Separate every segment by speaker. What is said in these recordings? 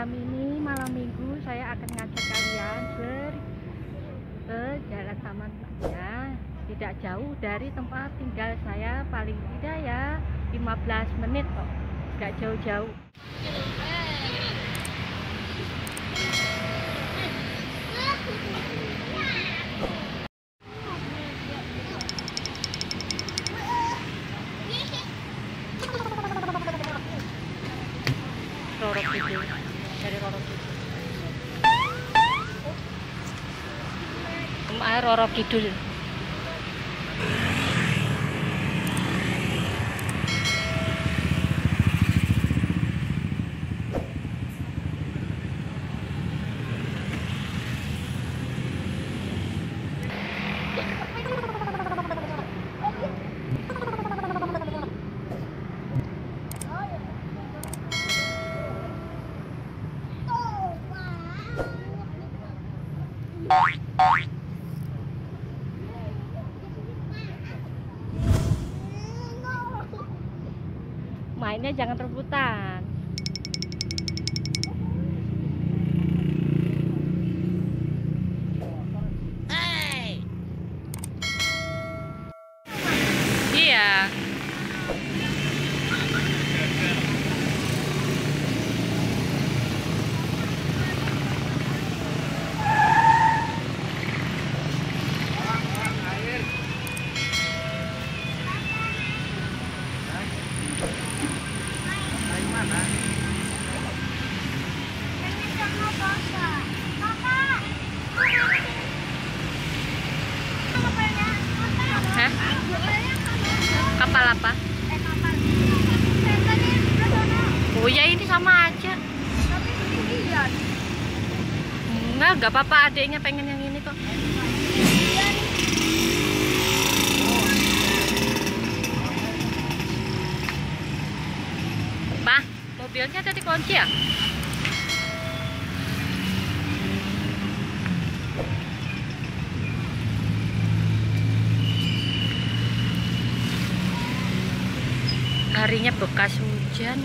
Speaker 1: malam ini malam minggu saya akan ngajak kalian ber ke jalan taman ya tidak jauh dari tempat tinggal saya paling tidak ya 15 menit kok. Nggak jauh-jauh Roro Kidul dari Roro Kidul Roro Kidul mainnya jangan rebutan. Iya Kapal apa? Oh ya ini sama aja. Enggak enggak apa-apa. Adiknya pengen yang ini kok Pak, mobilnya tadi kunci ya? Harinya bekas hujan.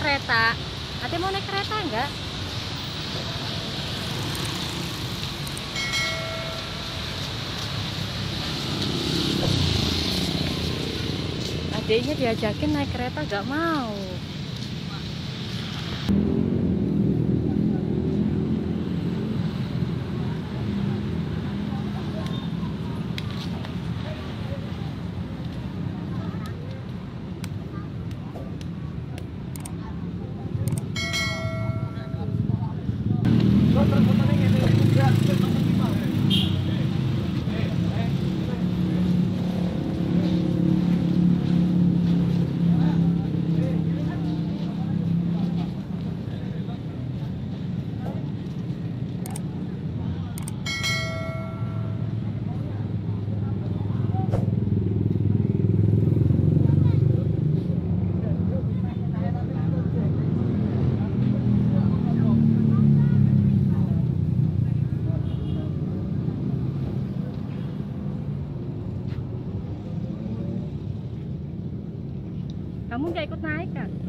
Speaker 1: Kereta. Ada mau naik kereta enggak? Adiknya diajakin naik kereta gak mau. Kamu nggak ikut naik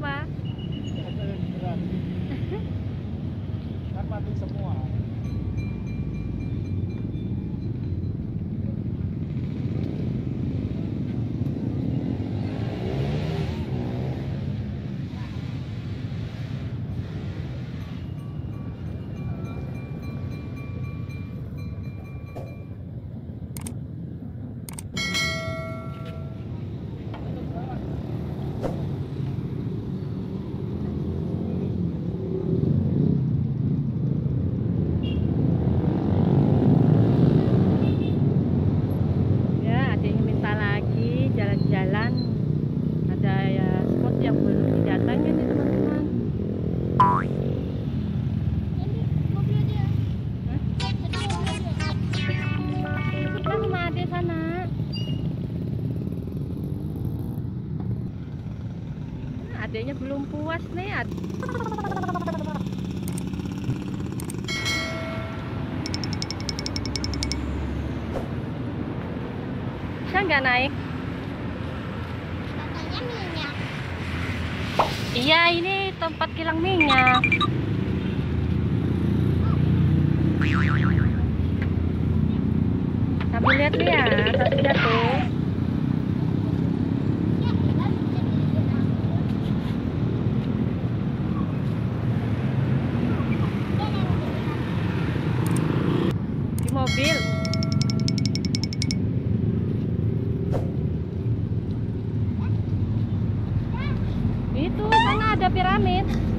Speaker 1: kan? Kenapa?
Speaker 2: kan mati semua
Speaker 1: Ad- Bisa nggak naik? Iya, ini tempat kilang minyak. Sambil lihat-lihat, satu ada piramid.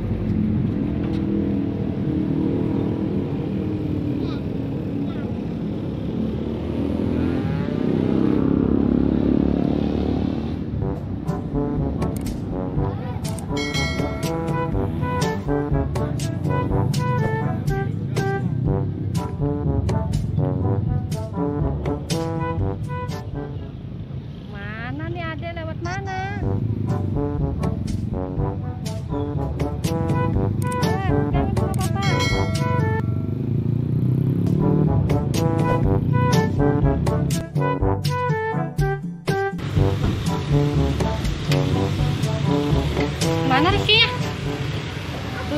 Speaker 1: Mana Rizky ya?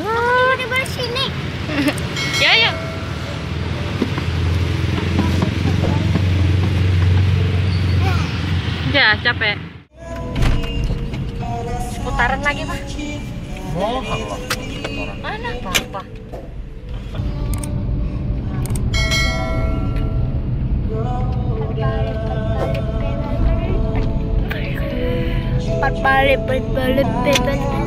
Speaker 1: Wah, di bawah sini. ya, ya. Udah capek. Putaran lagi pak.
Speaker 2: oh Allah
Speaker 1: Mana papa?
Speaker 3: Berbalik, berbalik, berbalik, berbalik, berbalik.